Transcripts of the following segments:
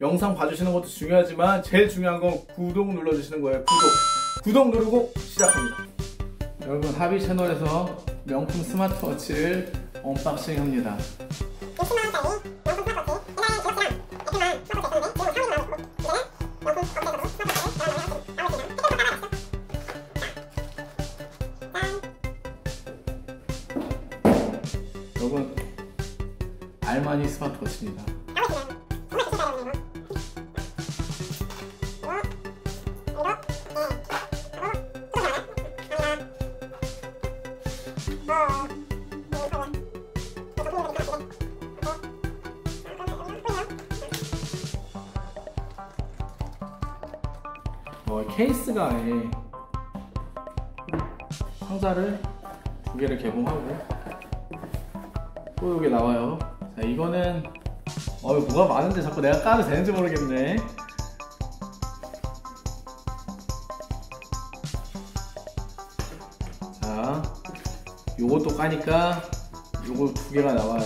영상 봐주시는 것도 중요하지만 제일 중요한 건 구독 눌러주시는 거예요. 구독. 구독 누르고 시작합니다. 여러분 하비 채널에서 명품 스마트워치를 언박싱 합니다. 여러분 알마니 스마트워치입니다. 케이스가 아예 상자를 두 개를 개봉하고 또 이게 나와요. 자, 이거는 어, 이거 뭐가 많은데 자꾸 내가 까도 되는지 모르겠네. 자, 요것도 까니까 요거 두 개가 나와요.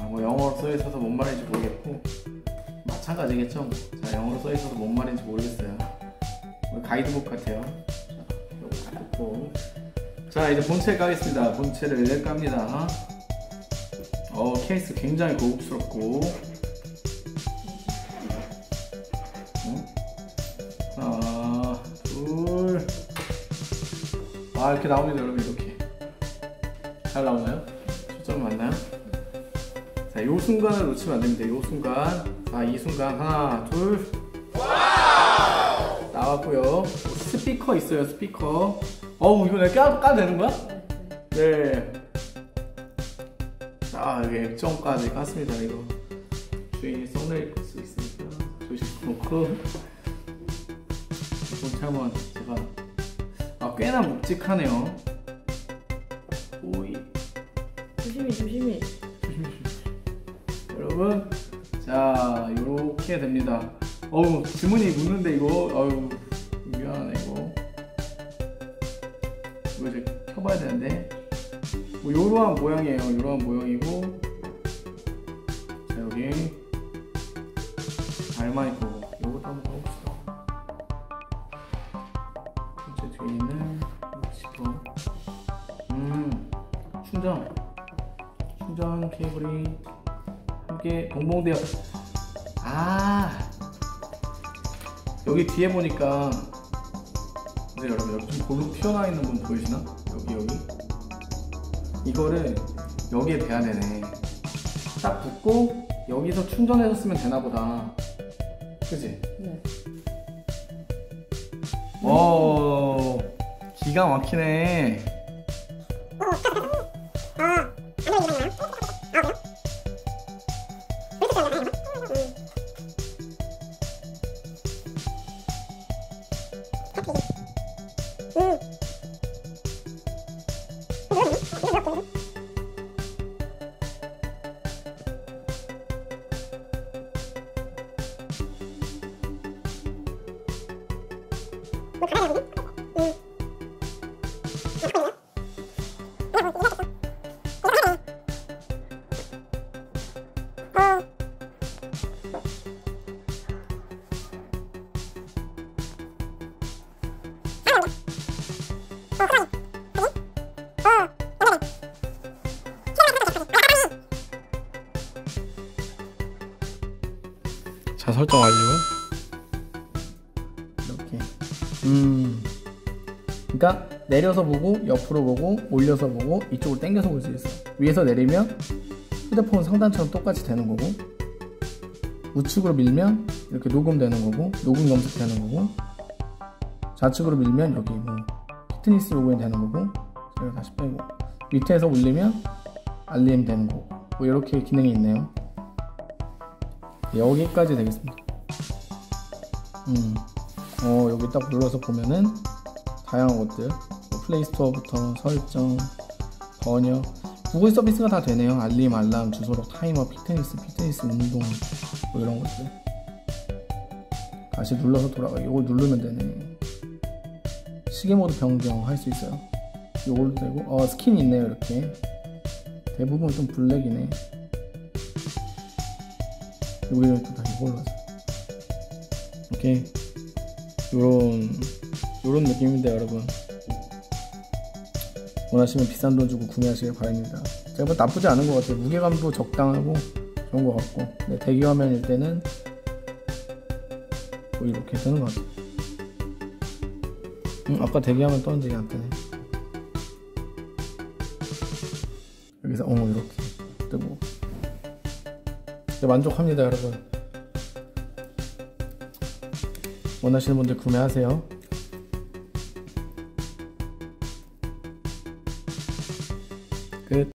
아, 뭐 영어로 써 있어서 뭔 말인지 모르겠고 마찬가지겠죠. 자, 영어로 써 있어서 뭔 말인지 모르겠어요. 뭐 가이드북 같아요. 자, 이제 본체 까겠습니다. 본체를 깝니다. 어, 케이스 굉장히 고급스럽고. 어? 하나, 둘. 아, 이렇게 나옵니다, 여러분, 이렇게. 잘 나오나요? 순간을 놓치면 안 됩니다. 요 순간. 자, 이 순간. 하나, 둘. 나왔고요. 스피커 있어요, 스피커. 어우, 이거 내가 까도, 까도 되는 거야? 네. 자, 여기 액정까지 깠습니다, 이거. 주인이 썸네일 볼수 있으니까. 조심 놓고. 본체 한번 제가. 아, 꽤나 묵직하네요. 오이. 조심히 조심히 여러분. 자 이렇게 됩니다. 어우 지문이 묻는데 이거? 어우 미안하네 이거. 이거 이제 켜봐야 되는데. 뭐 요러한 모양이에요. 요러한 모양이고. 자 여기. 알마니 거 요것도 한번 봐봅시다. 번째 뒤에 있는 지퍼 음 충전. 충전 케이블이 함께 동봉되어 아 여기 뒤에 보니까 근데 여러분 여기 좀 골로 튀어나와 있는 분 보이시나? 여기 여기 이거를 여기에 대야 되네 딱 붙고 여기서 충전해서 쓰면 되나 보다 그지? 네. 어 기가 막히네 자 설정 완료 음. 그러니까 내려서 보고 옆으로 보고 올려서 보고 이쪽으로 당겨서 볼 수 있어. 위에서 내리면 휴대폰 상단처럼 똑같이 되는 거고 우측으로 밀면 이렇게 녹음되는 거고 녹음 검색되는 거고 좌측으로 밀면 여기 뭐 피트니스 로그인 되는 거고 제가 다시 빼고. 밑에서 올리면 알림 되는 거고. 뭐 이렇게 기능이 있네요. 여기까지 되겠습니다. 음, 어 여기 딱 눌러서 보면은 다양한 것들, 뭐 플레이스토어부터 설정, 번역, 구글 서비스가 다 되네요. 알림, 알람, 주소록, 타이머, 피트니스, 피트니스 운동, 뭐 이런 것들. 다시 눌러서 돌아가. 이걸 누르면 되네. 시계 모드 변경 할 수 있어요. 이걸도 되고, 어 스킨 있네요 이렇게. 대부분 좀 블랙이네. 여기는 또 다시 이걸로 하자 오케이 요런 요런 느낌인데 여러분. 원하시면 비싼 돈 주고 구매하시길 바랍니다. 제가 뭐 나쁘지 않은 것 같아요. 무게감도 적당하고 좋은 것 같고. 네, 대기 화면일 때는 뭐 이렇게 되는 것 같아요. 음, 아까 대기 화면 떴는데 이게 안 뜨네. 여기서 어 이렇게 뜨고. 네, 만족합니다 여러분 원하시는 분들 구매하세요